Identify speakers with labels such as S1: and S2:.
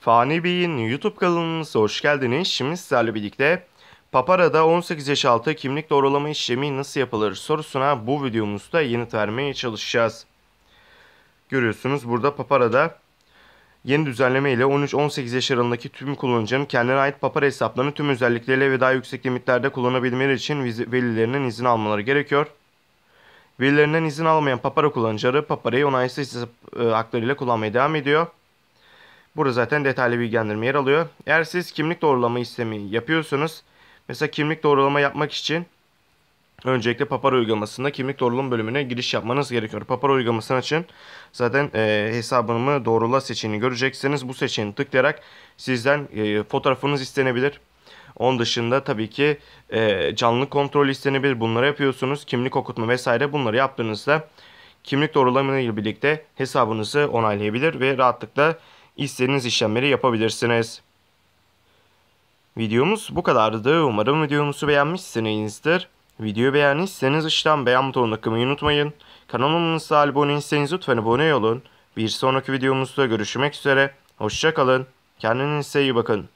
S1: Fani Bey'in YouTube kanalımıza hoş geldiniz. Şimdi sizlerle birlikte Papara'da 18 yaş altı kimlik doğrulama işlemi nasıl yapılır sorusuna bu videomuzda yanıt vermeye çalışacağız. Görüyorsunuz burada Papara'da yeni düzenleme ile 13-18 yaş aralığındaki tüm kullanıcının kendine ait Papara hesaplarını tüm özellikleriyle ve daha yüksek limitlerde kullanabilmeleri için velilerinin izin almaları gerekiyor. Velilerinden izin almayan Papara kullanıcıları Papara'yı onaysız hesap e, haklarıyla kullanmaya devam ediyor. Burada zaten detaylı bilgilendirme yer alıyor. Eğer siz kimlik doğrulama işlemi yapıyorsanız mesela kimlik doğrulama yapmak için öncelikle Papara uygulamasında kimlik doğrulama bölümüne giriş yapmanız gerekiyor. Papara uygulamasını açın. Zaten e, hesabımı doğrula seçeneğini göreceksiniz. Bu seçeneği tıklayarak sizden e, fotoğrafınız istenebilir. Onun dışında tabii ki e, canlı kontrol istenebilir. Bunları yapıyorsunuz. Kimlik okutma vesaire bunları yaptığınızda kimlik doğrulama ile birlikte hesabınızı onaylayabilir ve rahatlıkla istediğiniz işlemleri yapabilirsiniz. Videomuz bu kadardı. Umarım videomuzu beğenmişsinizdir. Videoyu beğendiyseniz aşağıdan beğen butonuna tıklamayı unutmayın. Kanalımıza abone değilseniz lütfen abone olun. Bir sonraki videomuzda görüşmek üzere. Hoşçakalın. Kendinize iyi bakın.